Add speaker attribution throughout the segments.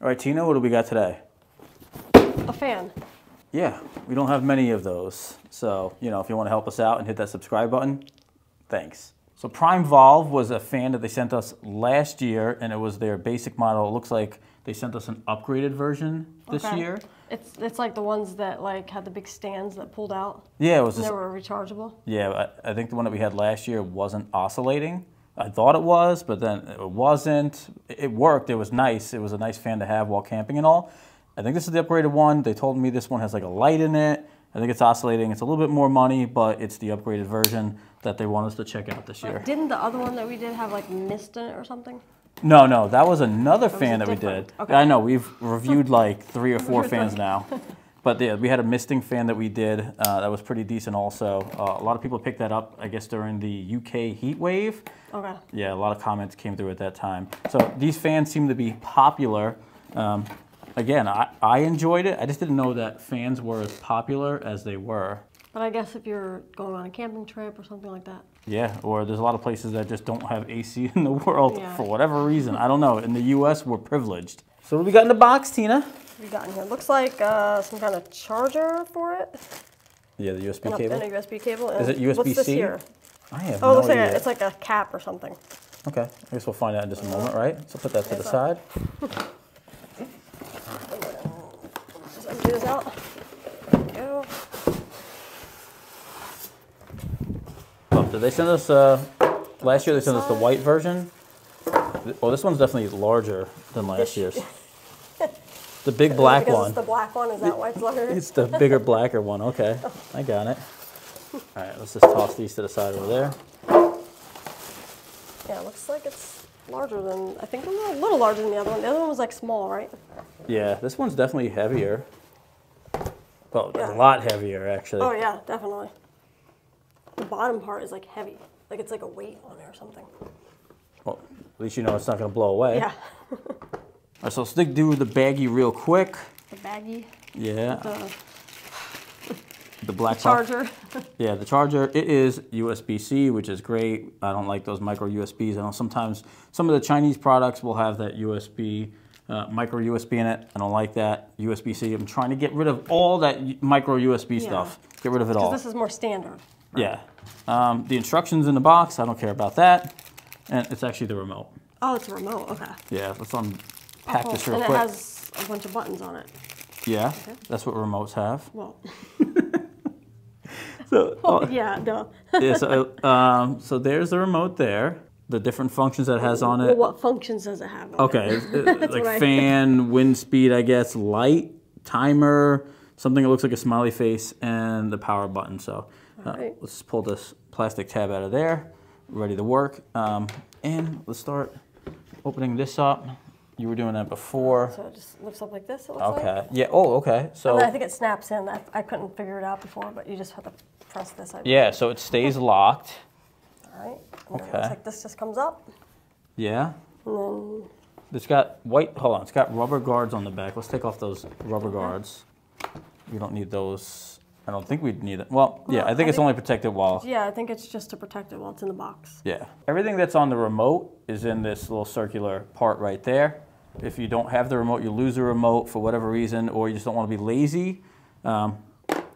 Speaker 1: All right, Tina, what do we got today?
Speaker 2: A fan.
Speaker 1: Yeah, we don't have many of those. So, you know, if you want to help us out and hit that subscribe button, thanks. So Primevolve was a fan that they sent us last year, and it was their basic model. It looks like they sent us an upgraded version this
Speaker 2: Okay.
Speaker 1: year.
Speaker 2: It's it's like the ones that like had the big stands that pulled out.
Speaker 1: Yeah, it was
Speaker 2: And
Speaker 1: this,
Speaker 2: they were rechargeable.
Speaker 1: yeah, I, I think the one that we had last year wasn't oscillating. I thought it was, but then it wasn't. It worked. It was nice. It was a nice fan to have while camping and all. I think this is the upgraded one. They told me this one has like a light in it. I think it's oscillating. It's a little bit more money, but it's the upgraded version that they want us to check out this year.
Speaker 2: Didn't the other one that we did have like mist in it or something?
Speaker 1: No, no, that was another fan that we did.
Speaker 2: Okay.
Speaker 1: I know we've reviewed like three or four fans now, but yeah, we had a misting fan that we did uh, that was pretty decent. Also, uh, a lot of people picked that up, I guess, during the UK heat wave.
Speaker 2: Okay.
Speaker 1: Yeah, a lot of comments came through at that time. So these fans seem to be popular. Um, again, I, I enjoyed it. I just didn't know that fans were as popular as they were.
Speaker 2: But I guess if you're going on a camping trip or something like that.
Speaker 1: Yeah, or there's a lot of places that just don't have AC in the world
Speaker 2: Yeah.
Speaker 1: for whatever reason. I don't know. In the U.S., we're privileged. So what do we got in the box, Tina?
Speaker 2: What we got in here? Looks like uh, some kind of charger for it.
Speaker 1: Yeah, the USB
Speaker 2: And a,
Speaker 1: cable.
Speaker 2: and a USB cable.
Speaker 1: Is it USB-C?
Speaker 2: What's this here?
Speaker 1: I have
Speaker 2: Oh,
Speaker 1: no
Speaker 2: it looks like
Speaker 1: idea.
Speaker 2: a, it's like a cap or something.
Speaker 1: okay, I guess we'll find out in just a moment, right? So put that to the
Speaker 2: Yes,
Speaker 1: side.
Speaker 2: Just empty this out. Go.
Speaker 1: Oh, did they send us? Uh, last year they sent us the white version. Well, this one's definitely larger than last year's. The big black
Speaker 2: because
Speaker 1: one.
Speaker 2: It's the black one. Is that why it's larger?
Speaker 1: It's the bigger, blacker one. Okay, I got it. All right, let's just toss these to the side over there.
Speaker 2: Yeah, it looks like it's larger than, I think a little, little larger than the other one. The other one was like small, right?
Speaker 1: Yeah, this one's definitely heavier. Well,
Speaker 2: Yeah.
Speaker 1: a lot heavier actually.
Speaker 2: Oh yeah, definitely. The bottom part is like heavy. Like it's like a weight on it or something.
Speaker 1: Well, at least you know it's not going to blow away.
Speaker 2: Yeah.
Speaker 1: All right, so let's dig through the baggie real quick.
Speaker 2: The baggie,
Speaker 1: Yeah,
Speaker 2: the
Speaker 1: the black box.
Speaker 2: charger.
Speaker 1: Yeah, the charger, it is USB-C, which is great. I don't like those micro USBs. I know sometimes some of the Chinese products will have that USB, uh, micro USB in it. I don't like that USB-C. I'm trying to get rid of all that micro USB
Speaker 2: Yeah.
Speaker 1: stuff. Get rid of it all.
Speaker 2: Because this is more standard.
Speaker 1: Yeah. Um, the instructions in the box, I don't care about that. And it's actually the remote.
Speaker 2: Oh, it's a remote. Okay.
Speaker 1: Yeah, let's unpack
Speaker 2: Cool.
Speaker 1: this real
Speaker 2: and
Speaker 1: quick.
Speaker 2: it has a bunch of buttons on it.
Speaker 1: yeah, that's what remotes have.
Speaker 2: Well,
Speaker 1: So, oh,
Speaker 2: yeah, no.
Speaker 1: yeah, so, um, so there's the remote there. The different functions that it has on
Speaker 2: Well,
Speaker 1: it.
Speaker 2: what functions does it have?
Speaker 1: Okay,
Speaker 2: It?
Speaker 1: it's- it's
Speaker 2: what I-
Speaker 1: like fan, wind speed, I guess, light, timer, something that looks like a smiley face, and the power button. So uh,
Speaker 2: Alright.
Speaker 1: let's pull this plastic tab out of there, ready to work. Um, and let's start opening this up. You were doing that before.
Speaker 2: So it just lifts up like this. It looks like.
Speaker 1: Okay. Yeah. Oh, okay. So
Speaker 2: And I think it snaps in. I, I couldn't figure it out before, but you just have to press this. I
Speaker 1: yeah. So it stays locked.
Speaker 2: All right. And then it
Speaker 1: Okay.
Speaker 2: looks like this just comes up.
Speaker 1: Yeah.
Speaker 2: And then
Speaker 1: It's got white. Hold on. It's got rubber guards on the back. Let's take off those rubber uh-huh. guards. We don't need those. I don't think we'd need it. Well, yeah.
Speaker 2: Well,
Speaker 1: I think
Speaker 2: I
Speaker 1: it's
Speaker 2: think-
Speaker 1: only protected while.
Speaker 2: Yeah, I think it's just to protect it while it's in the box.
Speaker 1: Yeah. Everything that's on the remote is in this little circular part right there. If you don't have the remote, you lose the remote for whatever reason, or you just don't want to be lazy. Um,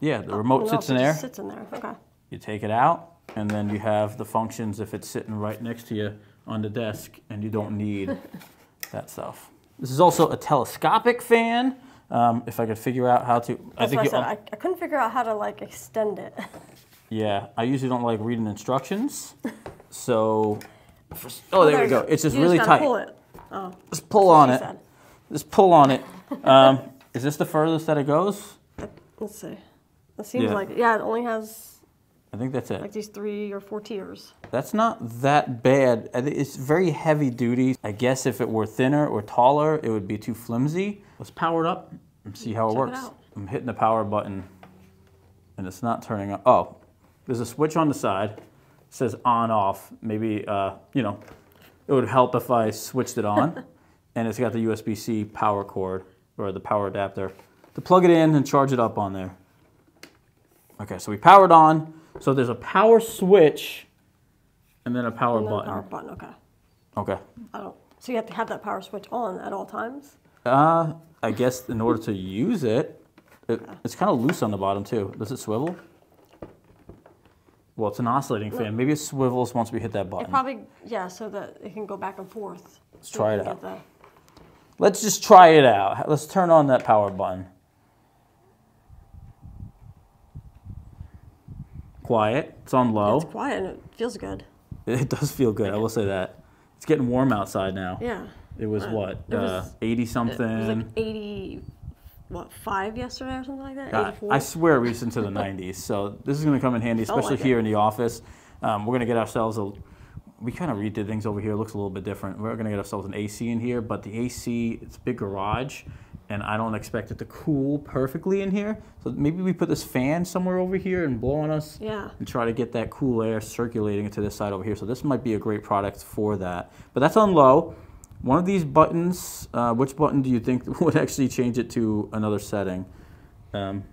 Speaker 1: yeah, the remote
Speaker 2: Oh, no,
Speaker 1: sits in there.
Speaker 2: sits in there. Okay.
Speaker 1: You take it out, and then you have the functions if it's sitting right next to you on the desk, and you don't need that stuff. This is also a telescopic fan. Um, if I could figure out how to,
Speaker 2: That's
Speaker 1: think
Speaker 2: what I said. I, I couldn't figure out how to like extend it.
Speaker 1: Yeah, I usually don't like reading instructions, so. oh, there we go. It's just
Speaker 2: you
Speaker 1: really
Speaker 2: just
Speaker 1: tight.
Speaker 2: Pull it. Oh,
Speaker 1: Just pull on it.
Speaker 2: said.
Speaker 1: Just pull on it. Um, is this the furthest that it goes?
Speaker 2: Let's see. It seems
Speaker 1: Yeah.
Speaker 2: like yeah, it only has
Speaker 1: I think that's it.
Speaker 2: like these three or four tiers.
Speaker 1: That's not that bad. It's very heavy duty. I guess if it were thinner or taller, it would be too flimsy. Let's power it up and see how it
Speaker 2: Check it
Speaker 1: works.
Speaker 2: out.
Speaker 1: I'm hitting the power button and it's not turning on. Oh, there's a switch on the side. It says on off. Maybe, uh, you know, it would help if I switched it on. and it's got the USB C power cord or the power adapter to plug it in and charge it up on there. Okay, so we powered on. So there's a power switch and then a power
Speaker 2: And then
Speaker 1: button.
Speaker 2: power button. Okay.
Speaker 1: Okay.
Speaker 2: I don't. So you have to have that power switch on at all times.
Speaker 1: Uh, I guess in order to use it, it it's kind of loose on the bottom too. Does it swivel? Well, it's an oscillating fan. Maybe it swivels once we hit that
Speaker 2: It
Speaker 1: button.
Speaker 2: probably yeah, so that it can go back and forth.
Speaker 1: Let's try it out.
Speaker 2: the-
Speaker 1: Let's just try it out. Let's turn on that power button. Quiet. It's on low.
Speaker 2: It's quiet and it feels good.
Speaker 1: It does feel good. I will say that. It's getting warm outside now.
Speaker 2: Yeah.
Speaker 1: It was
Speaker 2: Right.
Speaker 1: what,
Speaker 2: It was-
Speaker 1: uh, 80 something?
Speaker 2: It was like 80, what, five yesterday or something like that?
Speaker 1: I swear we into the 90s. So this is going to come in handy, especially
Speaker 2: like it.
Speaker 1: here in the office. Um, we're going to get ourselves a. We kind of redid things over here. It looks a little bit different. We're going to get ourselves an AC in here, but the AC it's a big garage, and I don't expect it to cool perfectly in here. So maybe we put this fan somewhere over here and blow on us.
Speaker 2: Yeah.
Speaker 1: And try to get that cool air circulating into this side over here. So this might be a great product for that. But that's on low. One of these buttons, uh, which button do you think would actually change it to another setting? Um,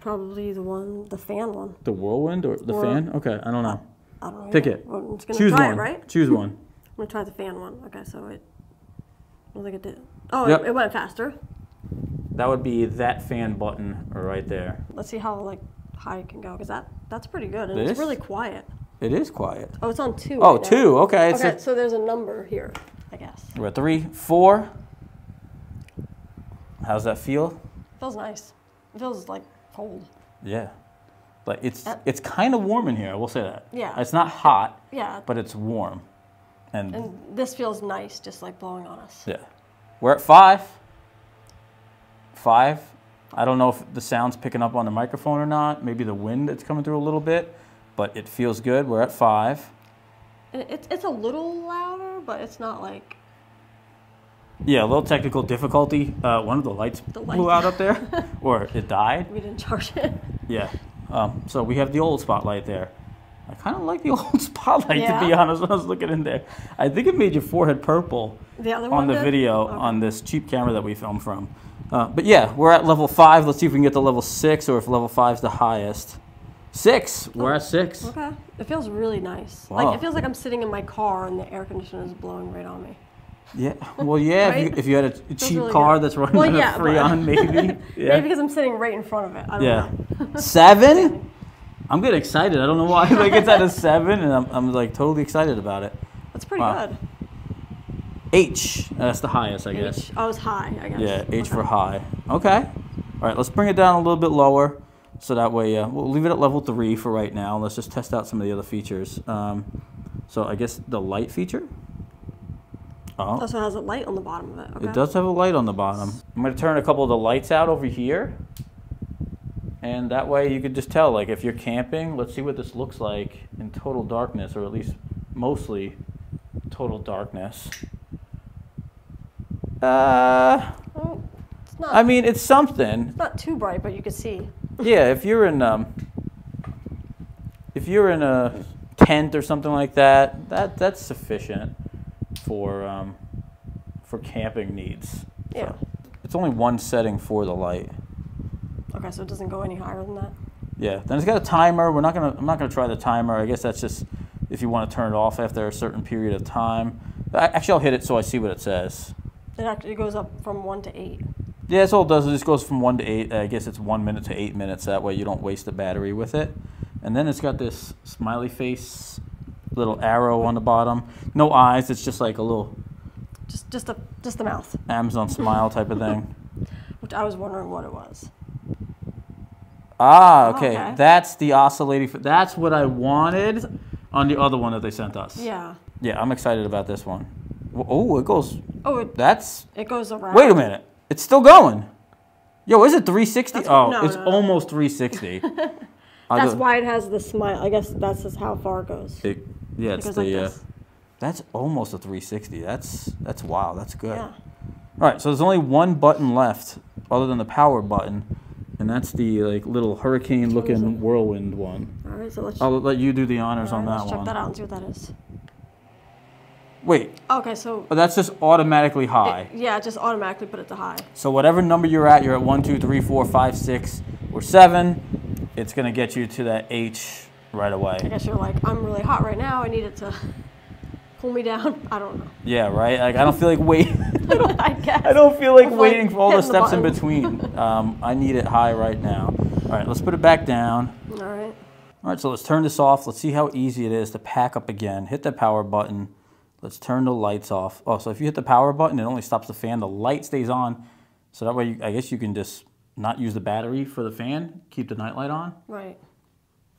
Speaker 2: Probably the one, the fan one.
Speaker 1: the whirlwind or the
Speaker 2: Or-
Speaker 1: fan? Okay, I don't know.
Speaker 2: I don't know.
Speaker 1: Pick it.
Speaker 2: Well, I'm just gonna
Speaker 1: Choose one.
Speaker 2: it, right?
Speaker 1: Choose one.
Speaker 2: I'm gonna try the fan one. Okay, so it. I don't think it did. Oh,
Speaker 1: Yep.
Speaker 2: it, it went faster.
Speaker 1: That would be that fan button right there.
Speaker 2: Let's see how like high it can go, cause that that's pretty good and it's really quiet.
Speaker 1: It is quiet.
Speaker 2: Oh, it's on two.
Speaker 1: Oh,
Speaker 2: right
Speaker 1: two. Okay.
Speaker 2: Okay,
Speaker 1: a-
Speaker 2: so there's a number here, I guess.
Speaker 1: we're at three, four. How's that feel?
Speaker 2: feels nice. It feels like cold.
Speaker 1: Yeah. But it's
Speaker 2: Uh,
Speaker 1: it's kind of warm in here. I will say that.
Speaker 2: Yeah.
Speaker 1: It's not hot,
Speaker 2: Yeah.
Speaker 1: but it's warm. And,
Speaker 2: And this feels nice, just like blowing on us.
Speaker 1: yeah, we're at five. Five. I don't know if the sound's picking up on the microphone or not. Maybe the wind that's coming through a little bit, but it feels good. We're at five.
Speaker 2: It's it's a little louder, but it's not like
Speaker 1: Yeah, a little technical difficulty. Uh, one of the lights
Speaker 2: The
Speaker 1: blew out up there, or it died.
Speaker 2: we didn't charge it.
Speaker 1: Yeah. Um, so we have the old spotlight there. I kind of like the old spotlight to be honest. When I was looking in there, I think it made your forehead purple
Speaker 2: The other
Speaker 1: on the
Speaker 2: did?
Speaker 1: video
Speaker 2: Okay.
Speaker 1: on this cheap camera that we filmed from. Uh, but yeah, we're at level five. Let's see if we can get to level six, or if level five's the highest. Six. We're at six.
Speaker 2: Okay. It feels really nice.
Speaker 1: Wow.
Speaker 2: Like it feels like I'm sitting in my car and the air conditioner is blowing right on me.
Speaker 1: Yeah. Well, yeah. if, you, if you had a cheap
Speaker 2: really
Speaker 1: car
Speaker 2: good.
Speaker 1: that's running
Speaker 2: Well,
Speaker 1: on
Speaker 2: yeah,
Speaker 1: a
Speaker 2: but-
Speaker 1: Freon, maybe. Yeah.
Speaker 2: Maybe because I'm sitting right in front of it. I don't
Speaker 1: Yeah.
Speaker 2: know.
Speaker 1: Seven? I'm getting excited. I don't know why. Like it's at a seven, and I'm, I'm like totally excited about it.
Speaker 2: That's pretty
Speaker 1: Wow.
Speaker 2: good.
Speaker 1: H. That's the highest, I guess.
Speaker 2: H. Oh, it's high, I guess.
Speaker 1: Yeah, H for high. Okay. All right, let's bring it down a little bit lower. So that way, uh, we'll leave it at level three for right now. Let's just test out some of the other features. Um, so I guess the light feature. Oh,
Speaker 2: Also has a light on the bottom of it. Okay.
Speaker 1: it does have a light on the bottom. I'm going to turn a couple of the lights out over here. And that way you could just tell, like if you're camping, let's see what this looks like in total darkness, or at least mostly total darkness. Uh,
Speaker 2: not.
Speaker 1: I mean, it's something.
Speaker 2: it's not too bright, but you can see.
Speaker 1: Yeah, if you're in um, if you're in a tent or something like that, that that's sufficient for um, for camping needs.
Speaker 2: Yeah.
Speaker 1: So, it's only one setting for the light.
Speaker 2: Okay, so it doesn't go any higher than that.
Speaker 1: Yeah. Then it's got a timer. We're not gonna. I'm not gonna try the timer. I guess that's just if you want to turn it off after a certain period of time. Actually, I'll hit it so I see what it says.
Speaker 2: It actually goes up from one to eight.
Speaker 1: Yeah, that's all it does. It just goes from one to eight. I guess it's one minute to eight minutes. That way you don't waste the battery with it. And then it's got this smiley face, little arrow on the bottom. No eyes. It's just like a little
Speaker 2: Just, just the, just the mouth,
Speaker 1: Amazon smile type of thing.
Speaker 2: which I was wondering what it was.
Speaker 1: Ah,
Speaker 2: Oh,
Speaker 1: okay.
Speaker 2: okay.
Speaker 1: That's the oscillating. f- That's what I wanted on the other one that they sent us.
Speaker 2: Yeah.
Speaker 1: Yeah, I'm excited about this one. Oh, it goes.
Speaker 2: Oh, it,
Speaker 1: That's.
Speaker 2: it goes around.
Speaker 1: Wait a minute. It's still going. Yo, is it 360?
Speaker 2: That's
Speaker 1: oh,
Speaker 2: no,
Speaker 1: it's
Speaker 2: no, no.
Speaker 1: almost 360.
Speaker 2: That's
Speaker 1: go-
Speaker 2: why it has the smile. I guess that's just how far it goes.
Speaker 1: It, yeah,
Speaker 2: It
Speaker 1: it's
Speaker 2: goes
Speaker 1: the.
Speaker 2: like
Speaker 1: uh, that's almost a 360. That's that's wow. That's good.
Speaker 2: Yeah.
Speaker 1: All right, so there's only one button left, other than the power button, and that's the like little hurricane-looking whirlwind one.
Speaker 2: All right, so let's,
Speaker 1: I'll let you do the honors
Speaker 2: all
Speaker 1: on that
Speaker 2: let's check that out and see what that is.
Speaker 1: Wait,
Speaker 2: Okay, so
Speaker 1: oh, that's just automatically high.
Speaker 2: it- yeah, just automatically put it to high.
Speaker 1: So whatever number you're at, you're at one, two, three, four, five, six, or seven. It's gonna get you to that H right away.
Speaker 2: I guess you're like, I'm really hot right now. I need it to pull me down. I don't know.
Speaker 1: Yeah, right. Like I don't feel like waiting.
Speaker 2: I guess.
Speaker 1: I don't feel like
Speaker 2: like
Speaker 1: waiting for all the
Speaker 2: hitting the
Speaker 1: steps in between. Um, I need it high right now. All right, let's put it back down.
Speaker 2: All right.
Speaker 1: All right, so let's turn this off. Let's see how easy it is to pack up again. Hit the power button. Let's turn the lights off. Oh, so if you hit the power button, it only stops the fan. The light stays on. So that way, you, I guess you can just not use the battery for the fan. Keep the night light on.
Speaker 2: Right.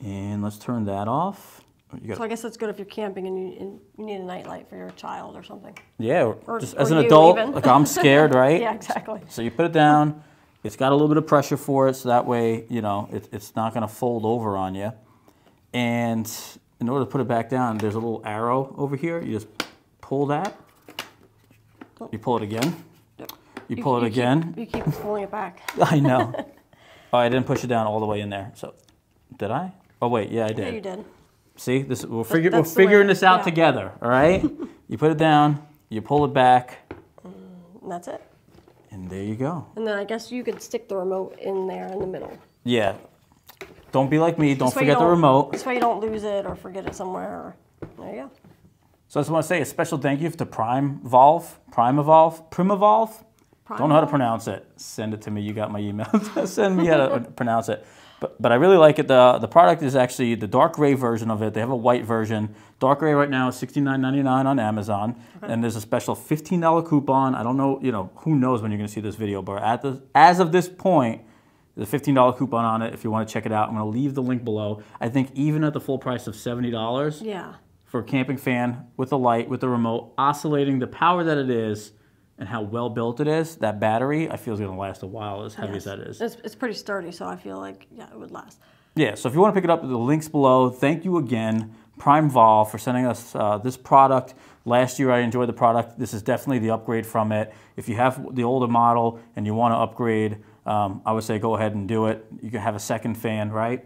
Speaker 1: And let's turn that off. Oh, got,
Speaker 2: So I guess that's good if you're camping and you, and you need a nightlight for your child or something.
Speaker 1: yeah, or
Speaker 2: or-
Speaker 1: just as an adult,
Speaker 2: even.
Speaker 1: like I'm scared, right?
Speaker 2: Yeah, exactly.
Speaker 1: So you put it down. It's got a little bit of pressure for it, so that way, you know, it, it's not going to fold over on you. And in order to put it back down, there's a little arrow over here. You just pull that. You pull it again.
Speaker 2: Yep.
Speaker 1: You pull it
Speaker 2: keep-
Speaker 1: again.
Speaker 2: you keep pulling it back.
Speaker 1: I know. oh, I didn't push it down all the way in there. So, did I? Oh wait, yeah, I did.
Speaker 2: Yeah, you did.
Speaker 1: See, this we're, figure, we're figuring this out
Speaker 2: yeah.
Speaker 1: together. All right. you put it down. You pull it back,
Speaker 2: And that's it.
Speaker 1: and there you go.
Speaker 2: And then I guess you could stick the remote in there in the middle.
Speaker 1: Yeah. Don't be like me. Don't
Speaker 2: you
Speaker 1: forget the
Speaker 2: don't-
Speaker 1: remote.
Speaker 2: That's why you don't lose it or forget it somewhere. There you go.
Speaker 1: So I just want to say a special thank you to Primevolve, Prime Evolve, Primavolve. Don't know how to pronounce it. Send it to me. You got my email. Send me how to pronounce it. But, but I really like it. The, the product is actually the dark gray version of it. They have a white version. Dark gray right now is $69.99 on Amazon. And there's a special $15 coupon. I don't know, you know, who knows when you're going to see this video, but at the, as of this point, there's a $15 coupon on it if you want to check it out. I'm going to leave the link below. I think even at the full price of $70,
Speaker 2: Yeah.
Speaker 1: For a camping fan with a light, with a remote, oscillating the power that it is and how well built it is, that battery, I feel is going to last a while as heavy as that is.
Speaker 2: It's, it's pretty sturdy, so I feel like, yeah, it would last.
Speaker 1: Yeah, so if you want to pick it up, the link's below. Thank you again, Prime Vol, for sending us uh, this product. Last year I enjoyed the product. This is definitely the upgrade from it. If you have the older model and you want to upgrade, um, I would say go ahead and do it. You can have a second fan, right?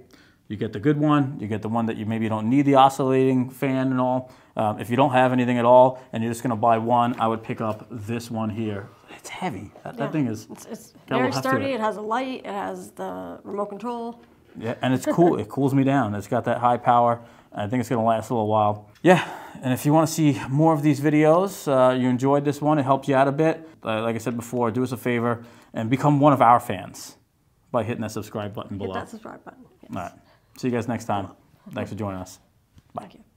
Speaker 1: You get the good one. You get the one that you maybe don't need the oscillating fan and all. Um, if you don't have anything at all and you're just going to buy one, I would pick up this one here. It's heavy. That, that thing is.
Speaker 2: It's, it's very
Speaker 1: little heft to
Speaker 2: sturdy.
Speaker 1: it.
Speaker 2: It has a light. It has the remote control.
Speaker 1: Yeah, and it's cool. it cools me down. It's got that high power. I think it's going to last a little while. Yeah, and if you want to see more of these videos, uh, you enjoyed this one, it helped you out a bit. Uh, like I said before, do us a favor and become one of our fans by hitting that subscribe button below.
Speaker 2: Hit that subscribe button. Yes.
Speaker 1: All right. See you guys next time. Thanks for joining us. Bye.